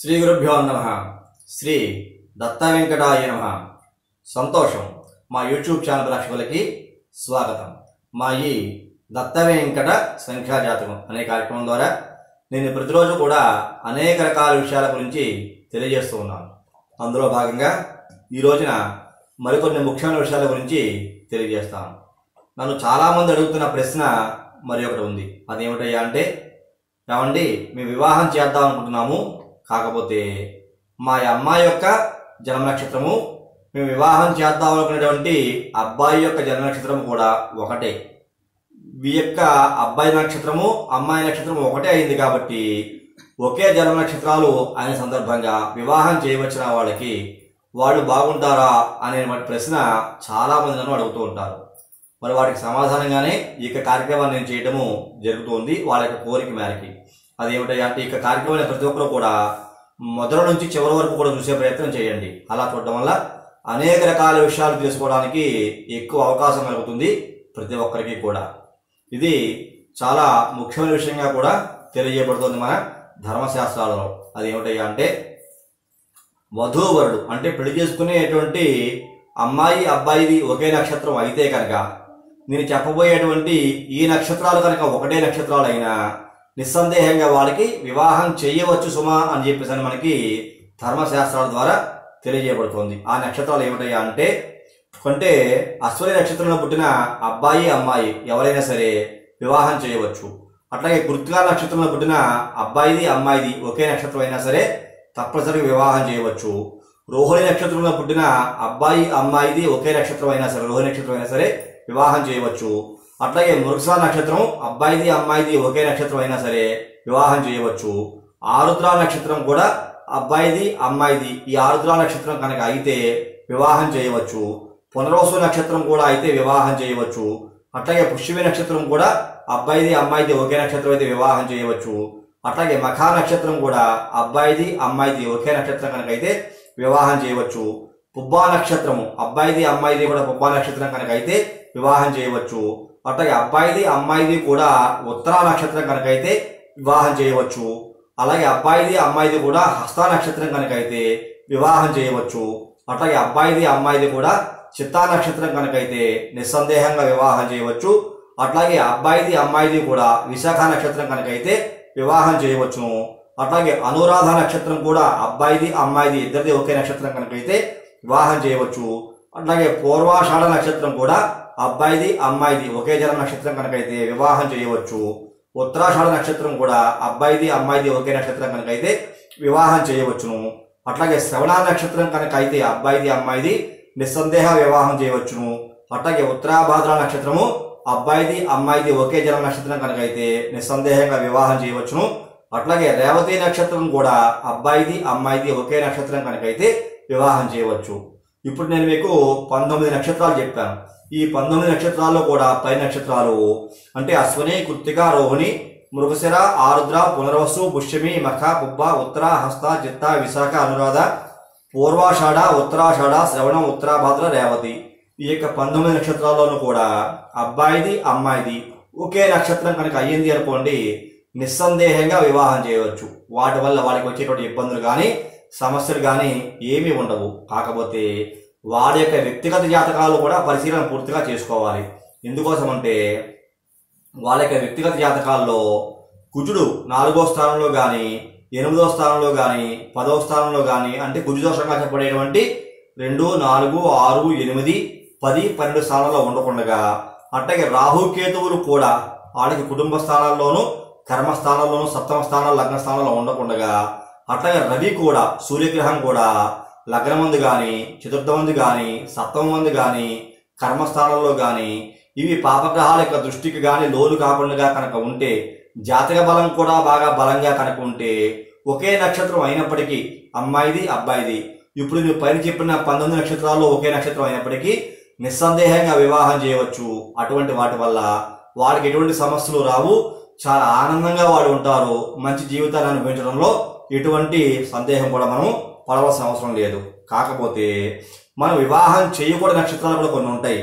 శ్రీ గురుభ్యో నమ. శ్రీ దత్త వెంకటాయ నమ. సంతోషం. మా యూట్యూబ్ ఛానల్ ప్రేక్షకులకి స్వాగతం. మా ఈ దత్త వెంకట సంఖ్యాజాతకం అనే కార్యక్రమం ద్వారా నేను ప్రతిరోజు కూడా అనేక రకాల విషయాల గురించి తెలియజేస్తూ ఉన్నాను. అందులో భాగంగా ఈ రోజున మరికొన్ని ముఖ్యమైన విషయాల గురించి తెలియజేస్తాను. నన్ను చాలామంది అడుగుతున్న ప్రశ్న మరి ఒకటి ఉంది. అదేమిటయ్యా అంటే ఏమండి మేము వివాహం చేద్దాం అనుకుంటున్నాము. కాకపోతే మా అమ్మాయి యొక్క జన్మ నక్షత్రము మేము వివాహం చేద్దాం అనుకునేటువంటి అబ్బాయి యొక్క జన్మ నక్షత్రం కూడా ఒకటే. వీ యొక్క అబ్బాయి నక్షత్రము అమ్మాయి నక్షత్రము ఒకటే అయింది కాబట్టి ఒకే జన్మ నక్షత్రాలు అనే సందర్భంగా వివాహం చేయవచ్చిన వాళ్ళకి వాళ్ళు బాగుంటారా అనే ప్రశ్న చాలా మంది నన్ను అడుగుతూ ఉంటారు. మరి వాటికి సమాధానంగానే ఈ యొక్క కార్యక్రమాన్ని నేను చేయడము జరుగుతుంది. వాళ్ళ యొక్క కోరిక మేరకి. అదేమిటంటే అంటే ఇక కార్యక్రమాన్ని ప్రతి ఒక్కరు కూడా మొదల నుంచి చివరి వరకు కూడా చూసే ప్రయత్నం చేయండి. అలా చూడడం వల్ల అనేక రకాల విషయాలు తెలుసుకోవడానికి ఎక్కువ అవకాశం కలుగుతుంది ప్రతి ఒక్కరికి కూడా. ఇది చాలా ముఖ్యమైన విషయంగా కూడా తెలియజేయబడుతుంది మన ధర్మశాస్త్రాలలో. అది ఏమిటయ్యా అంటే వధూవరుడు అంటే పెళ్ళి చేసుకునేటువంటి అమ్మాయి అబ్బాయిది ఒకే నక్షత్రం అయితే కనుక నేను చెప్పబోయేటువంటి ఈ నక్షత్రాలు కనుక ఒకటే నక్షత్రాలు అయినా నిస్సందేహంగా వాళ్ళకి వివాహం చేయవచ్చు సుమా అని చెప్పేసి అని మనకి ధర్మశాస్త్రాల ద్వారా తెలియజేయబడుతోంది. ఆ నక్షత్రాలు ఏమిటయ్యా అంటే అంటే అశ్వని నక్షత్రంలో పుట్టిన అబ్బాయి అమ్మాయి ఎవరైనా సరే వివాహం చేయవచ్చు. అట్లాగే గుర్తుగా నక్షత్రంలో పుట్టిన అబ్బాయిది అమ్మాయిది ఒకే నక్షత్రం అయినా సరే తప్పనిసరిగా వివాహం చేయవచ్చు. రోహిణి నక్షత్రంలో పుట్టిన అబ్బాయి అమ్మాయిది ఒకే నక్షత్రం అయినా సరే రోహిణి నక్షత్రం అయినా సరే వివాహం చేయవచ్చు. అట్లాగే మృగశ నక్షత్రం అబ్బాయిది అమ్మాయిది ఒకే నక్షత్రం అయినా సరే వివాహం చేయవచ్చు. ఆరుద్ర నక్షత్రం కూడా అబ్బాయిది అమ్మాయిది ఈ ఆరుద్ర నక్షత్రం కనుక అయితే వివాహం చేయవచ్చు. పునరోసు నక్షత్రం కూడా అయితే వివాహం చేయవచ్చు. అట్లాగే పుష్యమి నక్షత్రం కూడా అబ్బాయిది అమ్మాయిది ఒకే నక్షత్రం అయితే వివాహం చేయవచ్చు. అట్లాగే మఖా నక్షత్రం కూడా అబ్బాయిది అమ్మాయిది ఒకే నక్షత్రం కనుక అయితే వివాహం చేయవచ్చు. పుబ్బా నక్షత్రము అబ్బాయిది అమ్మాయిది కూడా పుబ్బా నక్షత్రం కనుక అయితే వివాహం చేయవచ్చు. అట్లాగే అబ్బాయిది అమ్మాయిది కూడా ఉత్తరా నక్షత్రం కనుక అయితే వివాహం చేయవచ్చు. అలాగే అబ్బాయిది అమ్మాయిది కూడా హస్త నక్షత్రం కనుక అయితే వివాహం చేయవచ్చు. అట్లాగే అబ్బాయిది అమ్మాయిది కూడా చిత్తా నక్షత్రం కనుక అయితే నిస్సందేహంగా వివాహం చేయవచ్చు. అట్లాగే అబ్బాయిది అమ్మాయిది కూడా విశాఖ నక్షత్రం కనుక అయితే వివాహం చేయవచ్చును అట్లాగే అనురాధ నక్షత్రం కూడా అబ్బాయిది అమ్మాయిది ఇద్దరిది ఒకే నక్షత్రం కనుక అయితే వివాహం చేయవచ్చు. అట్లాగే పూర్వాషాఢ నక్షత్రం కూడా అబ్బాయిది అమ్మాయిది ఒకే జన నక్షత్రం కనుక అయితే వివాహం చేయవచ్చు. ఉత్తరాషాఢ నక్షత్రం కూడా అబ్బాయిది అమ్మాయిది ఒకే నక్షత్రం కనుక అయితే వివాహం చేయవచ్చును. అట్లాగే శ్రవణ నక్షత్రం కనుక అయితే అబ్బాయిది అమ్మాయిది నిస్సందేహ వివాహం చేయవచ్చును. అట్లాగే ఉత్తరాభాద్ర నక్షత్రము అబ్బాయిది అమ్మాయిది ఒకే జన్మ నక్షత్రం కనుక అయితే నిస్సందేహంగా వివాహం చేయవచ్చును. అట్లాగే రేవతి నక్షత్రం కూడా అబ్బాయిది అమ్మాయిది ఒకే నక్షత్రం కనుక అయితే వివాహం చేయవచ్చు. ఇప్పుడు నేను మీకు పంతొమ్మిది నక్షత్రాలు చెప్పాను. ఈ పంతొమ్మిది నక్షత్రాల్లో కూడా పై నక్షత్రాలు. అంటే అశ్వని కృత్తిక రోహిణి మృగశిర ఆరుద్ర పునర్వసు పుష్యమి మఖ పుబ్బ ఉత్తర హస్త చిత్త విశాఖ అనురాధ పూర్వాషాఢ ఉత్తరాషాఢ శ్రవణం ఉత్తరాభాద్ర రేవతి. ఈ యొక్క పంతొమ్మిది నక్షత్రాల్లోనూ కూడా అబ్బాయిది అమ్మాయిది ఒకే నక్షత్రం కనుక అయ్యింది అనుకోండి నిస్సందేహంగా వివాహం చేయవచ్చు. వాటి వల్ల వాళ్ళకి వచ్చేటువంటి ఇబ్బందులు కానీ సమస్యలు కానీ ఏమీ ఉండవు. కాకపోతే వారి యొక్క వ్యక్తిగత జాతకాలు కూడా పరిశీలన పూర్తిగా చేసుకోవాలి. ఎందుకోసం అంటే వాళ్ళ యొక్క వ్యక్తిగత జాతకాల్లో కుజుడు నాలుగో స్థానంలో కానీ ఎనిమిదో స్థానంలో కానీ పదో స్థానంలో కానీ అంటే కుజు దోషంగా చెప్పబడేటువంటి రెండు నాలుగు ఆరు ఎనిమిది పది పన్నెండు స్థానాల్లో ఉండకుండగా అట్లాగే రాహుకేతువులు కూడా వాళ్ళకి కుటుంబ స్థానాల్లోనూ కర్మస్థానాల్లోనూ సప్తమ స్థానాలు లగ్న స్థానాల్లో ఉండకుండగా అట్లాగే రవి కూడా సూర్యగ్రహం కూడా లగ్నమందు కానీ చతుర్థమంది కానీ సప్తమంది కానీ కర్మస్థానంలో కానీ ఇవి పాపగ్రహాల యొక్క దృష్టికి కానీ లోను కాకుండా కనుక ఉంటే జాతక బలం కూడా బాగా బలంగా కనుక ఉంటే ఒకే నక్షత్రం అయినప్పటికీ అమ్మాయిది అబ్బాయిది. ఇప్పుడు నువ్వు పైన చెప్పిన పంతొమ్మిది నక్షత్రాల్లో ఒకే నక్షత్రం అయినప్పటికీ నిస్సందేహంగా వివాహం చేయవచ్చు. అటువంటి వాటి వల్ల వాళ్ళకి ఎటువంటి సమస్యలు రావు. చాలా ఆనందంగా వాడు ఉంటారు. మంచి జీవితాన్ని అనుభవించడంలో ఎటువంటి సందేహం కూడా మనం పడవలసిన అవసరం లేదు. కాకపోతే మనం వివాహం చేయకూడని నక్షత్రాలు కూడా కొన్ని ఉంటాయి.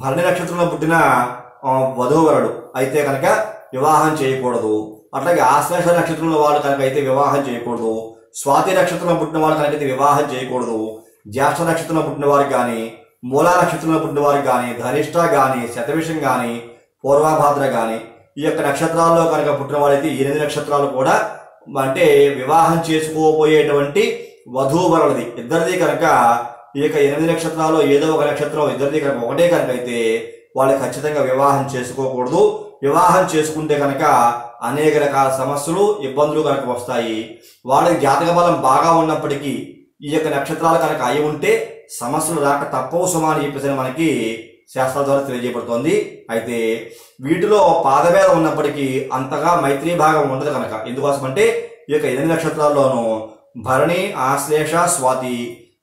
భరణి నక్షత్రంలో పుట్టిన వధూవరుడు అయితే కనుక వివాహం చేయకూడదు. అట్లాగే ఆశ్లేష నక్షత్రంలో వాళ్ళు కనుక అయితే వివాహం చేయకూడదు. స్వాతి నక్షత్రంలో పుట్టిన వాళ్ళు కనుక వివాహం చేయకూడదు. జ్యేష్ఠ నక్షత్రంలో పుట్టిన వారికి కానీ మూలా నక్షత్రంలో పుట్టిన వారికి కానీ ధనిష్ట కానీ శతవిషం కానీ పూర్వాభాద్ర కానీ ఈ యొక్క నక్షత్రాల్లో కనుక పుట్టిన వాళ్ళైతే ఎనిమిది నక్షత్రాలు కూడా అంటే వివాహం చేసుకోబోయేటువంటి వధూవరులది. ఇద్దరిది కనుక ఈ యొక్క ఎనిమిది నక్షత్రాలు ఏదో ఒక నక్షత్రం ఇద్దరిది కనుక ఒకటే కనుక అయితే వాళ్ళు ఖచ్చితంగా వివాహం చేసుకోకూడదు. వివాహం చేసుకుంటే కనుక అనేక రకాల సమస్యలు ఇబ్బందులు కనుక వస్తాయి. వాళ్ళకి జాతక బలం బాగా ఉన్నప్పటికీ ఈ యొక్క నక్షత్రాలు కనుక అయి ఉంటే సమస్యలు రాక తప్పవు సుమా అని చెప్పేసి మనకి శాస్త్రాల ద్వారా తెలియజేయబడుతోంది. అయితే వీటిలో పాదభేదం ఉన్నప్పటికీ అంతగా మైత్రీ భాగం ఉండదు కనుక. ఎందుకోసం అంటే ఈ యొక్క ఎనిమిది నక్షత్రాల్లోనూ భరణి ఆశ్లేష స్వాతి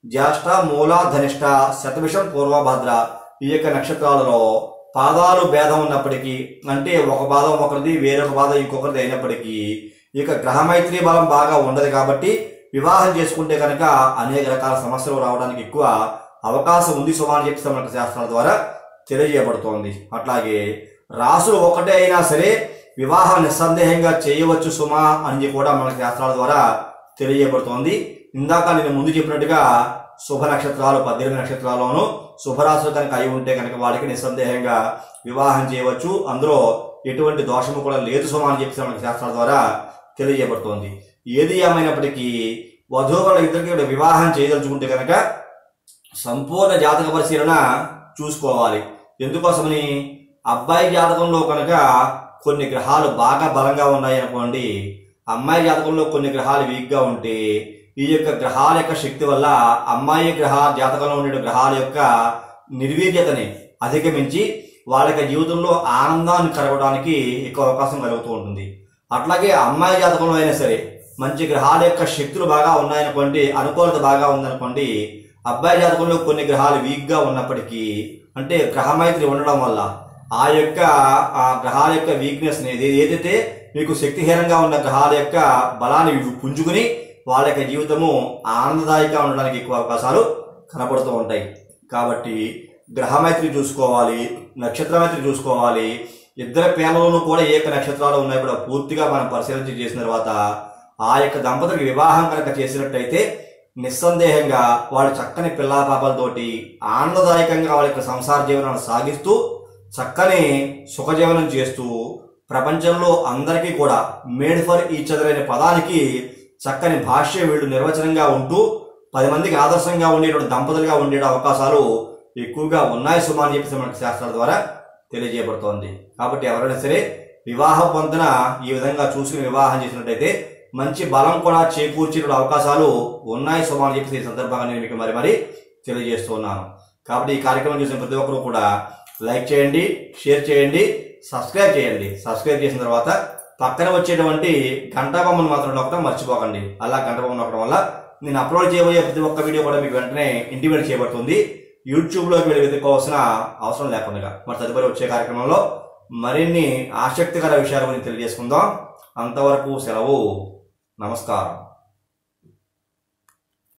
జ్యేష్ఠ మూల ధనిష్ట శతవిషం పూర్వభద్ర ఈ యొక్క నక్షత్రాలలో పాదాలు భేదం ఉన్నప్పటికీ అంటే ఒక పాదం ఒకరిది వేరొక పాదం ఇంకొకరిది అయినప్పటికీ ఈ యొక్క గ్రహమైత్రి బలం బాగా ఉండదు కాబట్టి వివాహం చేసుకుంటే కనుక అనేక రకాల సమస్యలు రావడానికి ఎక్కువ అవకాశం ఉంది సుమా అని చెప్పి మనకు శాస్త్రాల ద్వారా తెలియజేయబడుతోంది. అట్లాగే రాసులు ఒకటే అయినా సరే వివాహం నిస్సందేహంగా చేయవచ్చు సుమా అని కూడా మనకు శాస్త్రాల ద్వారా తెలియబడుతోంది ఇందాక నేను ముందు చెప్పినట్టుగా శుభ నక్షత్రాలు పద్దెనిమిది నక్షత్రాల్లోనూ శుభరాశులు కనుక అయి ఉంటే కనుక వాళ్ళకి నిస్సందేహంగా వివాహం చేయవచ్చు. అందులో ఎటువంటి దోషము కూడా లేదు సుమ అని చెప్పి మనకి శాస్త్రాల ద్వారా తెలియజేయబడుతోంది. ఏది ఏమైనప్పటికీ వధూవరుల ఇద్దరికి వివాహం చేయదలుచుకుంటే కనుక సంపూర్ణ జాతక పరిశీలన చూసుకోవాలి. ఎందుకోసమని? అబ్బాయి జాతకంలో కనుక కొన్ని గ్రహాలు బాగా బలంగా ఉన్నాయి అనుకోండి అమ్మాయి జాతకంలో కొన్ని గ్రహాలు వీక్గా ఉంటే ఈ యొక్క గ్రహాల యొక్క శక్తి వల్ల అమ్మాయి గ్రహ జాతకంలో ఉండే గ్రహాల యొక్క నిర్వీర్యతని అధిగమించి వాళ్ళ యొక్క జీవితంలో ఆనందాన్ని కలగడానికి ఎక్కువ అవకాశం కలుగుతూ ఉంటుంది. అట్లాగే అమ్మాయి జాతకంలో అయినా సరే మంచి గ్రహాల యొక్క శక్తులు బాగా ఉన్నాయనుకోండి అనుకూలత బాగా ఉందనుకోండి అబ్బాయి జాతకంలో కొన్ని గ్రహాలు వీక్గా ఉన్నప్పటికీ అంటే గ్రహమైత్రి ఉండడం వల్ల ఆ యొక్క ఆ గ్రహాల యొక్క వీక్నెస్ ఏదైతే మీకు శక్తిహీనంగా ఉన్న గ్రహాల యొక్క బలాన్ని పుంజుకుని వాళ్ళ యొక్క జీవితము ఆనందదాయకంగా ఉండడానికి ఎక్కువ అవకాశాలు కనపడుతూ ఉంటాయి. కాబట్టి గ్రహమైత్రి చూసుకోవాలి నక్షత్రమైత్రి చూసుకోవాలి. ఇద్దరు పేర్లలోనూ కూడా ఏక నక్షత్రాలు ఉన్నాయి కూడా పూర్తిగా మనం పరిశీలించి చేసిన తర్వాత ఆ యొక్క దంపతులకు వివాహం కనుక చేసినట్టయితే నిస్సందేహంగా వాళ్ళు చక్కని పిల్లా పాపలతోటి ఆనందదాయకంగా వాళ్ళ యొక్క సంసార జీవనాన్ని సాగిస్తూ చక్కని సుఖజీవనం చేస్తూ ప్రపంచంలో అందరికీ కూడా మేడ్ ఫర్ ఈచ్ అదర్ అనే పదానికి చక్కని భాష్య వీళ్ళు నిర్వచనంగా ఉంటూ పది మందికి ఆదర్శంగా ఉండేటువంటి దంపతులుగా ఉండే అవకాశాలు ఎక్కువగా ఉన్నాయి సుమా అని చెప్పేసి మనకు శాస్త్రాల ద్వారా తెలియజేయబడుతోంది. కాబట్టి ఎవరైనా సరే వివాహ పొందన ఈ విధంగా చూసుకుని వివాహం చేసినట్టయితే మంచి బలం కూడా చేకూర్చే అవకాశాలు ఉన్నాయి సుమా అని చెప్పేసి ఈ సందర్భంగా నేను మీకు మరి మరి తెలియజేస్తున్నాను. కాబట్టి ఈ కార్యక్రమం చూసిన ప్రతి ఒక్కరూ కూడా లైక్ చేయండి షేర్ చేయండి సబ్స్క్రైబ్ చేయండి. సబ్స్క్రైబ్ చేసిన తర్వాత పక్కన వచ్చేటువంటి గంట బొమ్మను మాత్రం నొక్కడం మర్చిపోకండి. అలా గంట బొమ్మ నొక్కడం వల్ల నేను అప్లోడ్ చేయబోయే ప్రతి ఒక్క వీడియో కూడా మీకు వెంటనే ఇంటిమేట్ చేయబడుతుంది. యూట్యూబ్లోకి వెళ్ళి వెతుక్కోవాల్సిన అవసరం లేకుండా. మరి తదుపరి వచ్చే కార్యక్రమంలో మరిన్ని ఆసక్తికర విషయాల గురించి తెలియజేసుకుందాం. అంతవరకు సెలవు. నమస్కారం.